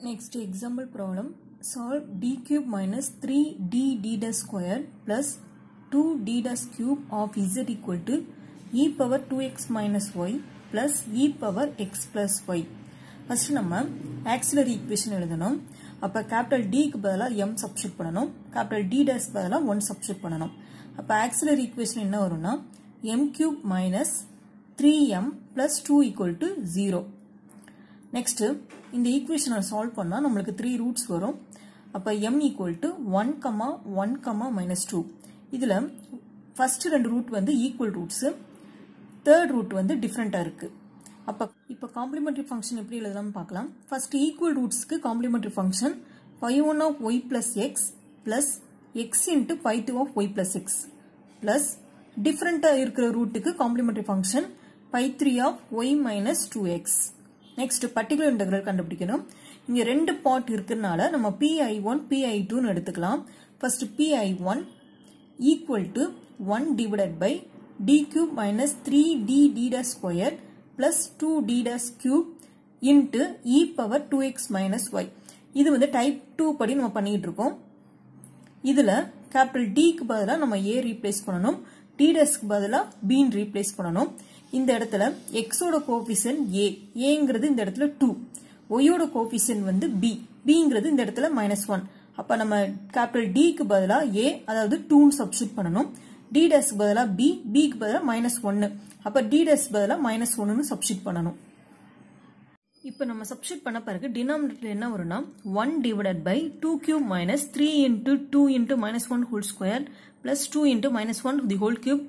Next example problem. Solve d cube minus 3d d dash square plus 2d dash cube of z equal to e power 2x minus y plus e power x plus y. First நம்ம auxiliary equation எழுதணும் அப்போ capital டிக்கு பதிலாக M substitute பண்ணணும் capital D dash பதிலாக one substitute பண்ணணும் அப்போ auxiliary equation என்ன வரும்னா M cube minus three M plus two equal to zero next இந்த ஈக்குவேஷனை சால்வ் பண்ணால் நம்மளுக்கு த்ரீ ரூட்ஸ் வரும். அப்போ M equal to one comma one comma minus two இதில் ஃபஸ்ட்டு ரெண்டு ரூட் வந்து ஈக்குவல் ரூட்ஸு தேர்ட் ரூட் வந்து டிஃப்ரெண்ட்டாக இருக்குது அப்போ இப்போ காம்ப்ளிமெண்ட்ரி ஃபங்க்ஷன் எப்படி எழுதலாம்னு பார்க்கலாம். First equal ரூட்ஸ்க்கு complementary function phi one of y plus x plus x into phi two of y plus x plus டிஃப்ரெண்ட்டாக இருக்கிற ரூட்டுக்கு complementary function phi three of y minus two x next particular integral கண்டுபிடிக்கணும். இங்க ரெண்டு part இருக்கிறதுனால நம்ம பிஐ one PI டூன்னு எடுத்துக்கலாம். First PI one equal to one divided by D cube minus three D D dash square plus two D dash dash cube into e power two x minus y இது வந்து type two படி நம்ம பண்ணிட்டு இருக்கோம். இதுல capital டிக்கு பதிலாக நம்ம ஏ ரீப்ளேஸ் பண்ணணும். டிடஸ்க்கு பதிலாக பீன் ரீப்ளேஸ் பண்ணணும். இந்த இடத்துல எக்ஸோட கோபிசன் ஏ ஏங்கிறது இந்த இடத்துல டூ ஒய்யோட கோபிசன் வந்து பி பிங்கிறது இந்த இடத்துல மைனஸ் ஒன் அப்ப நம்ம கேபிட்டல் டிக்கு பதிலா ஏ அதாவது டூன்னு சப்ஸ்டியூட் பண்ணணும். டி டேஸ்க்கு பதிலா பி பிக்கு பதிலா மைனஸ் ஒன்னு அப்ப டி டேஸ் பதிலா மைனஸ் ஒன்னு சப்ஸ்டியூட் பண்ணணும். இப்போ நம்ம சப்ஸ்டியூட் பண்ண பிறகு டினாமினேட்டர் என்ன வரும்னா one divided by two cube minus three into two into minus one whole square plus two into minus one the whole cube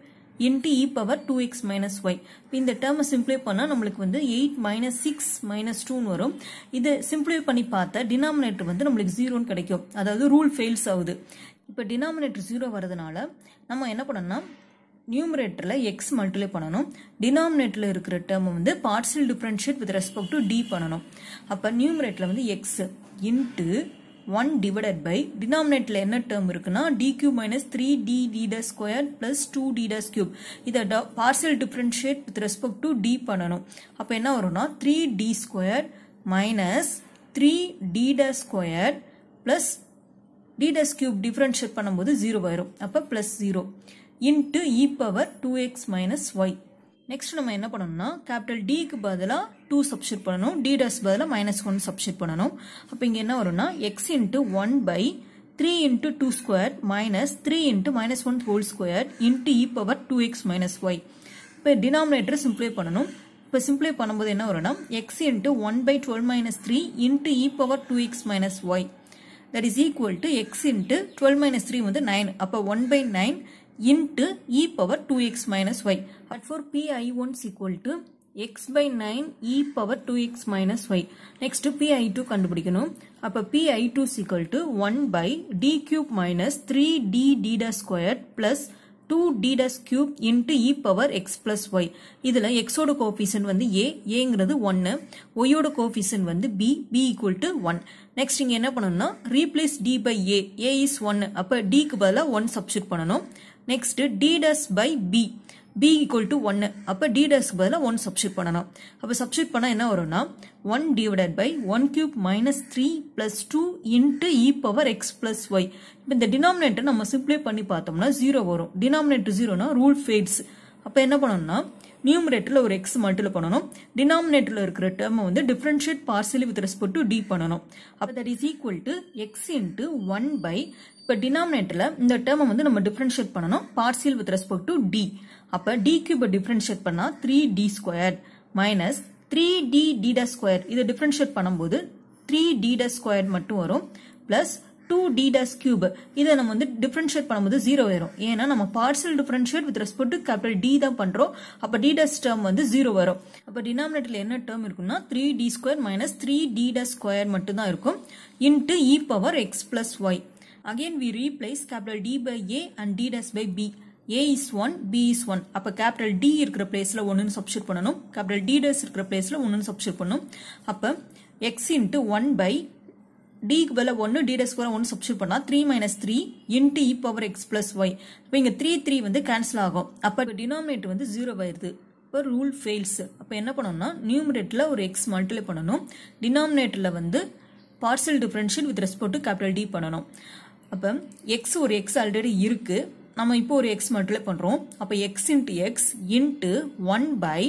into e power two x minus y இந்த டேர்மை சிம்பிளை பண்ணால் நம்மளுக்கு வந்து எயிட் மைனஸ் சிக்ஸ் மைனஸ் டூன்னு வரும். இது சிம்பிளை பண்ணி பார்த்தா டினாமினேட்டர் வந்து நம்மளுக்கு ஜீரோன்னு கிடைக்கும். அதாவது ரூல் ஃபெயில்ஸ் ஆகுது. இப்போ டினாமினேட்டர் ஜீரோ வரதுனால நம்ம என்ன பண்ணோம்னா நியூமரேட்டரில் எக்ஸ் மல்டிப்ளை பண்ணணும். டினாமினேட்டரில் இருக்கிற டேர்மை வந்து partial differentiate with respect to D பண்ணணும். அப்போ நியூமரேட்டரில் வந்து x into one divided by டினாமினேட்டில் என்ன டேர்ம் இருக்குன்னா D cube minus three D D dash square plus two D cube இதை partial differentiate with respect to D பண்ணணும். அப்போ என்ன வரும்னா three D square minus three D dash square plus D dash cube differentiate பண்ணும்போது zero வரும் அப்போ plus zero into e power two x minus y next நம்ம என்ன பண்ணணும்னா கேபிட்டல் டிக்கு பதிலாக டூ சப்ஸ்டியூட் பண்ணணும். டி டஸ் பதிலாக மைனஸ் ஒன் சப்ஸ்டியூட் பண்ணணும். அப்போ இங்கே என்ன வரும்னா x into one by three into two square minus three into minus one whole square into e power two x minus y இப்போ டினாமினேட்டரை சிம்ப்ளை பண்ணணும். இப்போ சிம்ப்ளை பண்ணும்போது என்ன வரும்னா x into one by twelve minus three into e power two x minus y that is equal to x into twelve minus three வந்து nine அப்போ one by nine into e power 2x minus y. But for pi1 is equal to x by 9 e power 2x minus y. Next pi2 கண்டுபிடிக்கணும் அப்ப pi2 is equal to 1 by d cube minus 3d d dash square plus 2 d cube into e power x plus y. இதில் x ஓடு கோபிசன் வந்து a, a aங்கிறது 1, y ஓடு கோபிசன் வந்து b, b equal to 1. Next இங்கே என்ன பண்ணணும்னா replace D by A A is one அப்போ டிக்கு பதிலாக ஒன் சப்ஸ்டியூட் பண்ணணும். Next D dash by B B equal to ஒன்று அப்போ டி டஸ்க்கு பதிலாக ஒன் சப்ஸ்டியூட் பண்ணணும். அப்போ சப்ஸ்டியூட் பண்ணால் என்ன வரும்னா one divided by one cube minus three plus two into e power x plus y இப்போ இந்த டினாமினேட்டர் நம்ம சிம்ப்ளை பண்ணி பார்த்தோம்னா ஜீரோ வரும். டினாமினேட்டர் ஜீரோனா ரூல் ஃபேட்ஸ் அப்போ என்ன பண்ணணும்னா நியூமரேட்டரில் ஒரு எக்ஸ் மல்டில் பண்ணணும். டினாமினேட்டரில் இருக்கிற டேர்மை வந்து differentiate partially with respect to D பண்ணணும். அப்போ that is equal to x into one by இப்போ டினாமினேட்டரில் இந்த டேர்மை வந்து நம்ம டிஃப்ரென்ஷியேட் பண்ணணும். Partial with respect to D அப்போ டி கியூபை டிஃப்ரென்ஷியேட் பண்ணால் three D square minus three D D dash square இதை டிஃப்ரென்ஷியேட் பண்ணும்போது த்ரீ டிடா ஸ்கொயர் மட்டும் வரும். Plus two D dash cube இதை நம்ம வந்து டிஃபரன்ஷியேட் பண்ணும்போது ஜீரோ வரும் ஏன்னா நம்ம partial differentiate with respect to capital D தான் பண்ணுறோம் அப்போ டி டஸ் டேர்ம் வந்து ஜீரோ வரும் அப்போ டினாமினேட்டர்ல என்ன டேர்ம் இருக்கும்னா three D square minus three D dash square மட்டும் தான் இருக்கும் into e power x plus y again we replace capital D by A and D dash by B. A is 1, B is 1. அப்ப capital D இருக்கிற placeல 1 substitute பண்ணணும். Capital D dash இருக்கிற placeல 1 substitute பண்ணணும். அப்போ x into one by D க்கு பதிலா 1 D dash கூட 1 substitute பண்ணா 3 minus 3 into e power x plus y. Three இங்க 3 3 வந்து கேன்சல் ஆகும். அப்ப டினாமினேட் வந்து 0 ஆயிருது. இப்போ ரூல் ஃபெயில்ஸ் அப்போ என்ன பண்ணணும்னா நியூமரேட்டில் ஒரு எக்ஸ் மல்டிப்ளை பண்ணணும் டினாமினேட்டரில் வந்து partial differential with respect to capital D பண்ணணும் அப்போ எக்ஸ் ஒரு எக்ஸ் ஆல்ரெடி இருக்கு நம்ம இப்போ ஒரு எக்ஸ் மல்டிப்ளை பண்றோம். அப்போ x into x into one by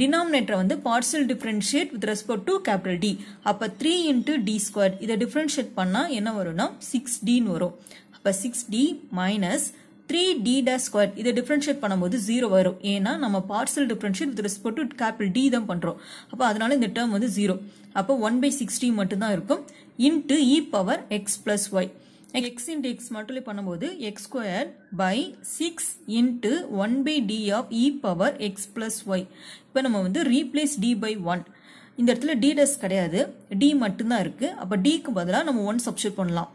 டினாமினேட்டரை வந்து partial differentiate with respect to capital D அப்போ த்ரீ இன்ட்டு டி ஸ்கொயர் இதை டிஃபரன்ஷியேட் பண்ணால் என்ன வரும்னா சிக்ஸ் டின்னு வரும். அப்போ six D minus three D dash square இதை டிஃபரன்ஷியேட் பண்ணும்போது ஜீரோ வரும். ஏன்னா நம்ம partial differentiate with respect to capital D தான் பண்றோம். அப்போ அதனால இந்த டேர்ம் வந்து ஜீரோ அப்போ ஒன் பை சிக்ஸ்டி மட்டும்தான் இருக்கும். Into e power x plus y x into x மட்டும் பண்ணும்போது x square by six into one by D of e power x plus y இப்போ நம்ம வந்து ரீப்ளேஸ் டி பை ஒன் இந்த இடத்துல டி டெஸ் கிடையாது. டி மட்டும்தான் இருக்குது அப்போ டிக்கு பதிலாக நம்ம ஒன் சப்ஸ்டியூட் பண்ணலாம்.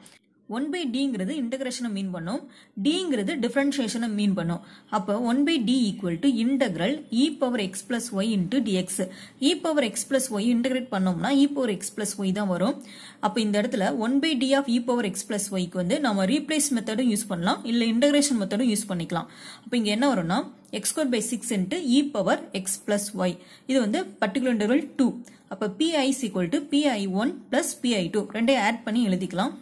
ஒன் பை டிங்கிறது இன்டகிரேஷனை மீன் பண்ணும். டிங்கிறது டிஃபரன்ஷியேஷனை மீன் பண்ணும். அப்போ one by D equal to integral e power x plus y into d x e power x plus y integrate பண்ணோம்னா e power x plus y தான் வரும். அப்போ இந்த இடத்துல one by D of e power x plus ஒய்க்கு வந்து நம்ம replace மெத்தடும் use பண்ணலாம். இல்லை இன்டகிரேஷன் மெத்தடும் யூஸ் பண்ணிக்கலாம். அப்போ இங்கே என்ன வரும்னா x square by six into e power x plus y இது வந்து பர்டிகுலர் இன்டர்வல் டூ அப்போ PI equal to PI one plus PI two ரெண்டையும் ஆட் பண்ணி எழுதிக்கலாம்.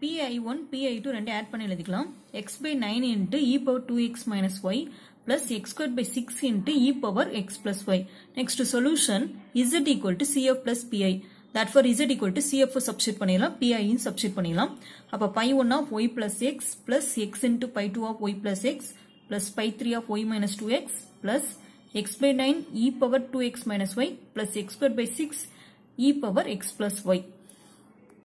பிஐ ஒன் பிஐ டூ ரெண்டு ஆட் பண்ணி எழுதிக்கலாம். X by nine into e power two x minus y plus x square by six into e power x plus y next solution Z equal to CF plus PI that for z equal to CF substitute பண்ணிடலாம். பிஐயும் substitute பண்ணிடலாம். அப்போ phi one of y plus x plus x into phi two of y plus x plus phi three of y minus two x plus x phi nine e power two x minus y plus x square phi six e power x plus y